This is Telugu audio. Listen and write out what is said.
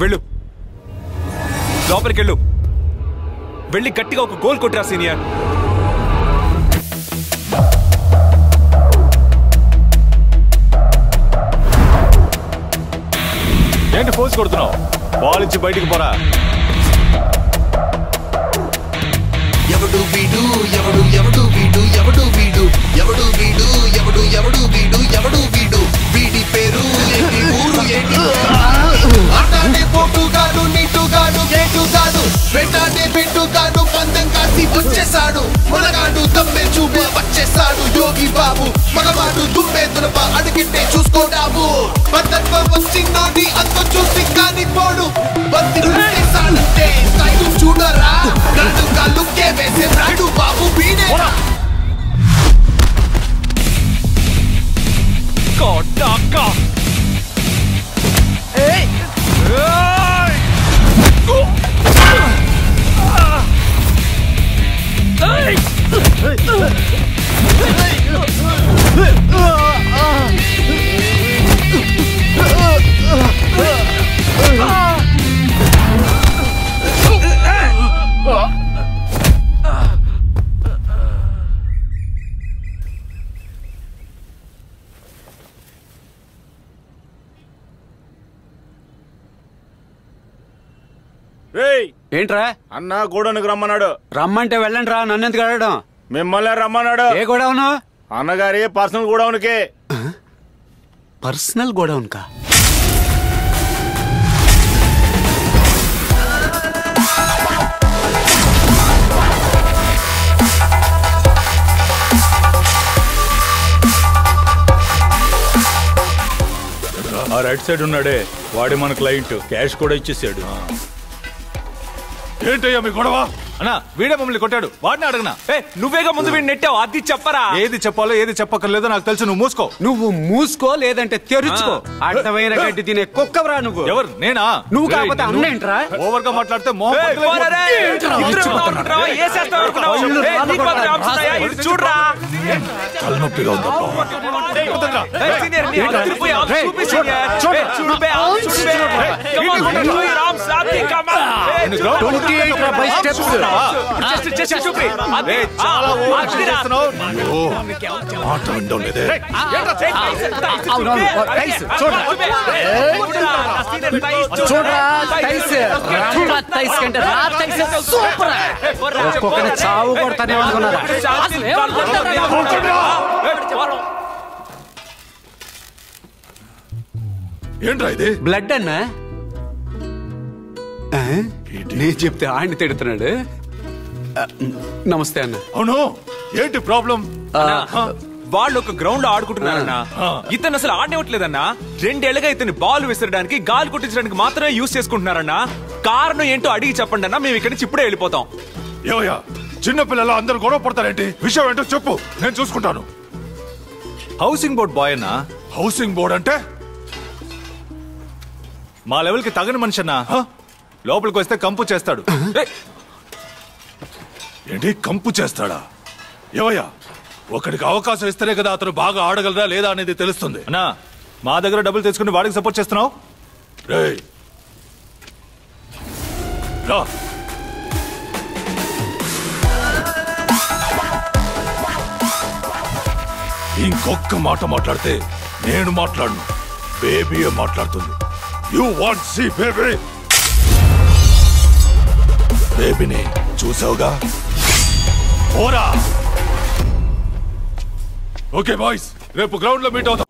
వెళ్ళు. లోపలికి వెళ్ళు వెళ్ళి గట్టిగా ఒక గోల్ కొట్టిరా సీనియర్. ఏంటి ఫోర్స్ కొడుతున్నావు? బాల్ ఇచ్చి బయటికి పోరా. ఎవడు వీడు ఎవడు ఎవడు వీడు ఎవడు వీడు ఎవడు వీడు ఎవడు ఎవడు వీడు చేసి వచ్చేసాడు. మనగాడు తమ్మే చూపు వచ్చేసాడు యోగి బాబు. మగవాడు దుమ్మే దురప అడిగితే చూసుకోడాము వచ్చిందో నీ అంత చూసి ఏంట్రా? అన్న గూడెనికి రమ్మన్నాడు? రమ్మంటే వెళ్ళండి రా నన్ను ఎందుకు అడగడం? మిమ్మల్ని రమ్మన్నాడు. ఏ గోడౌను? అన్నగారి పర్సనల్ గూడౌన్కి. పర్సనల్ గోడౌన్ కా ఆ రైట్ సైడ్ ఉన్నాడే. వాడి మన క్లయింట్. క్యాష్ కూడా ఇచ్చేసాడు. ఏంటయ్యా మీ గొడవ అన్నా వీడే మమ్మల్ని కొట్టాడు. వాడిని అడగనా? ఏ నువ్వేగా ముందు వీడిని నెట్టావు? అది చెప్పరా? ఏది చెప్పాలో ఏది చెప్పక్కర్లేదో నాకు తెలుసు నువ్వు మూసుకో. నువ్వు మూసుకో లేదంటే తెరుచుకో. అడ్డమైన గడ్డి తినే కుక్కవరా నువ్వు? ఎవరు? నేనా? నువ్వు కాకపోతే అన్నేంట్రా ఓవర్గా మాట్లాడితే చూడురా. తలనొప్పిగా ఉందబ్బా. ఏయ్, సీనియర్, నీ అద్దరు పోయి ఆపు చూపి సీనియర్. ఏయ్, చూడు బే, ఆపు చూడు బే. Come on, come on, do it, Ram Saathi, come on. ఏయ్, చూడు. ట్వంటీ ఎయిట్ రా బై స్టెప్స్ ఇప్పుడు just, just చూపి. అది, ఏయ్, చాలా ఆ, ఓవర్ అదిరా. చేస్తున్నావు మాట వినడం లేదే ఏంట్రా, ఏయ్, టైస్, టైస్ అవునవును, చూపి. టైస్, అదే, చూడు. చూపి. ఏయ్, చూడురా, నా సీనియర్ టైస్ చూడు. చూడరా టైస్ రా టైస్ కంటే రా టైస్ సూపర్ ఏయ్, పోరా, ఒక్కొక్కరిని పోరా. చావు కొడతానే అనుకున్నారా ఏంట్రా ఇది బ్లడ్ అన్నా? నేను చెప్తే ఆయన తిడుతున్నాడు? నమస్తే అన్న. అవును. ఏంటి ప్రాబ్లం? అన్నా, వాళ్ళు ఒక గ్రౌండ్లో ఆడుకుంటున్నారన్నా ఇతను అసలు ఆడనివ్వట్లేదన్నా. రెండేళ్ళుగా ఇతని బాల్ విసరడానికి గాలి కొట్టించడానికి మాత్రమే యూస్ చేసుకుంటున్నారన్నా. కారణం ఏంటో అడిగి చెప్పండి అన్నా. మేము ఇక్కడి నుంచి ఇప్పుడే వెళ్ళిపోతాం. ఏవయ్యా చిన్న పిల్లలు అందరు గొడవ పడతారేంటి? విషయం ఏంటో చెప్పు. నేను చూసుకుంటాను. హౌసింగ్ బోర్డ్ బాయ్ అన్నా. హౌసింగ్ బోర్డ్ అంటే? మా లెవెల్కి తగని మనిషి అన్నా. లోపలికి వస్తే కంపు చేస్తాడు. ఏంటి? కంపు చేస్తాడా? ఏవయ్యా ఒకడికి అవకాశం ఇస్తేనే కదా అతను బాగా ఆడగలరా లేదా అనేది తెలుస్తుంది. అన్నా మా దగ్గర డబ్బులు తెచ్చుకుని వాడికి సపోర్ట్ చేస్తున్నావు? రేయ్! రా! ఇంకొక్క మాట మాట్లాడితే నేను మాట్లాడను. బేబీయే మాట్లాడుతుంది. యూ వాంట్ సీ బేబీ బేబీని చూసావుగా? ఓరా ఓకే బాయ్స్ రేపు గ్రౌండ్లో మీట్ అవుతాం.